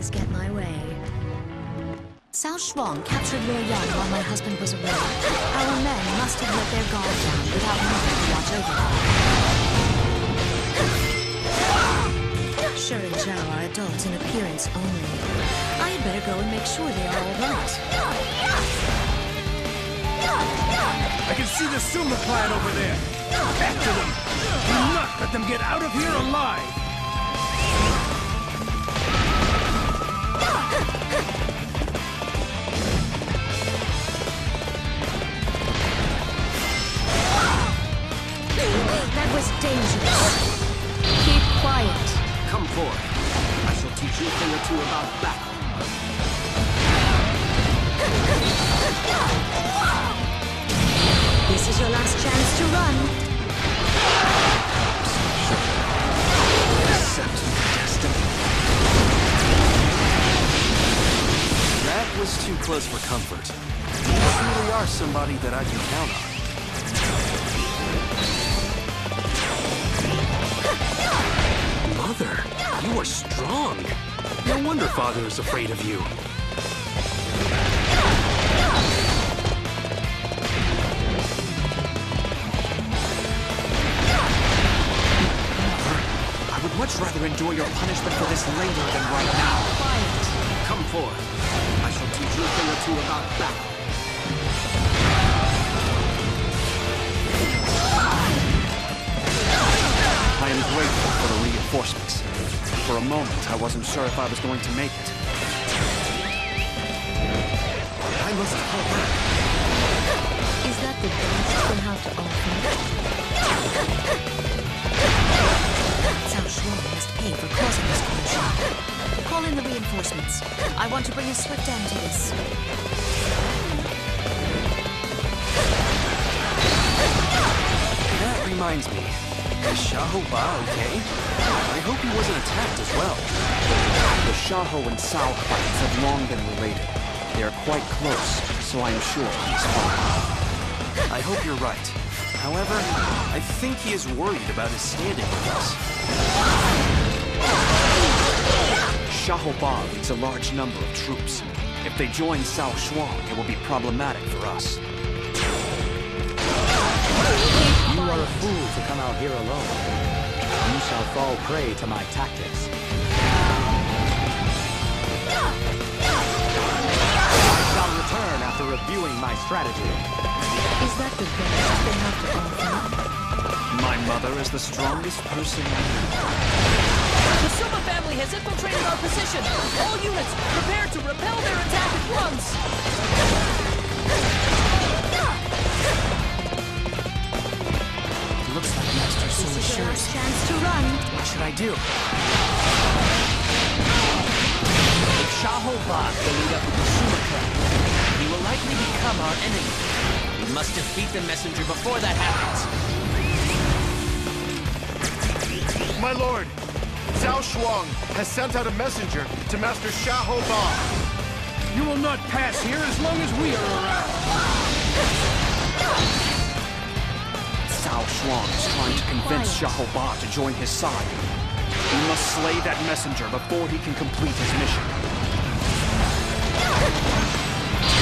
always get my way. Cao Shuang captured Luoyang while my husband was away. Our men must have let their guard down without moving to watch over them. Shi and Zhao are adults in appearance only. I had better go and make sure they are all right. I can see the Sima clan over there. After them. Do not let them get out of here alive. You thing or two about battle. This is your last chance to run. Accept destiny. That was too close for comfort. You truly are somebody that I can count on. Mother, you are strong. Father is afraid of you. I would much rather endure your punishment for this later than right now. Come forth. I shall teach you a thing or two about battle. I am grateful for the reinforcements. For a moment, I wasn't sure if I was going to make it. I must fall back. Is that the best they have to offer? Cao Shuang must pay for causing this commotion. Call in the reinforcements. I want to bring a swift end to this. That reminds me. Is Xiahou Ba okay? I hope he wasn't attacked as well. The Xiahou and Cao clans have long been related. They are quite close, so I am sure he's fine. I hope you're right. However, I think he is worried about his standing with us. Xiahou Ba leads a large number of troops. If they join Cao Shuang, it will be problematic for us. You are a fool to come out here alone. You shall fall prey to my tactics. I shall return after reviewing my strategy. Is that the best they have to offer? My mother is the strongest person I know. The Sima family has infiltrated our position. All units, prepare to repel their attack at once. Last chance to run. What should I do? If Xiahou Ba can lead up with the Sima he will likely become our enemy. We must defeat the messenger before that happens. My lord, Cao Shuang has sent out a messenger to Master Xiahou Ba. You will not pass here as long as we are around. Cao Shuang is trying to convince Xiahou Ba to join his side. We must slay that messenger before he can complete his mission.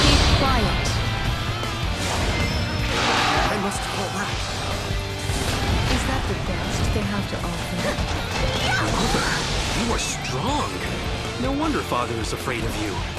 Keep quiet. I must fall back. Is that the best they have to offer? Mother, you are strong. No wonder father is afraid of you.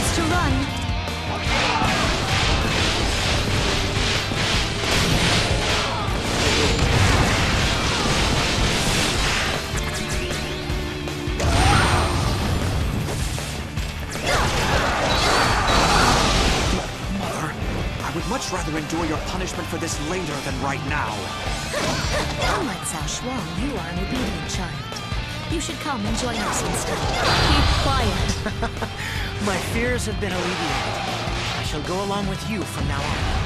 Chance to run. Mother, I would much rather endure your punishment for this later than right now. Unlike Cao Shuang, you are an obedient child. You should come and join us instead. Keep quiet. My fears have been alleviated. I shall go along with you from now on.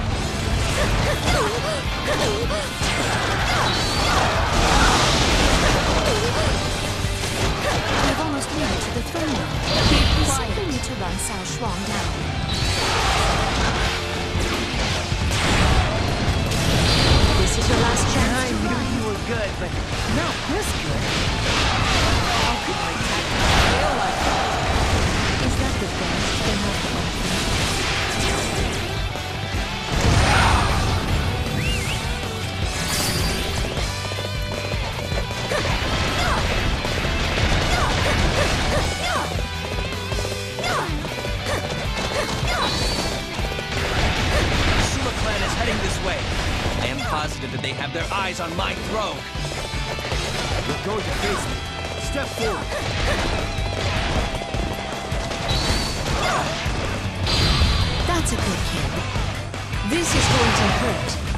We've almost made it to the throne room. Simply need to run Cao Shuang down. Positive that they have their eyes on my throne. You're going to face me. Step forward. That's a good kid. This is going to hurt.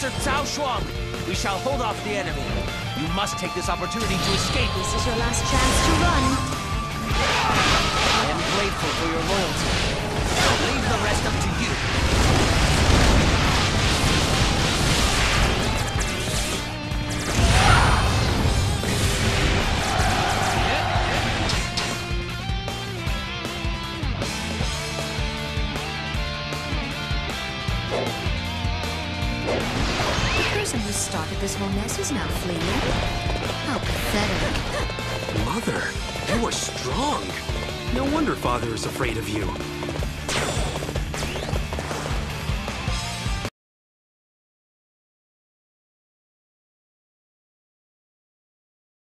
Master Cao Shuang, we shall hold off the enemy. You must take this opportunity to escape. This is your last chance to run. I am grateful for your loyalty. I'll leave the rest up to you. How pathetic. Mother, you are strong. No wonder Father is afraid of you.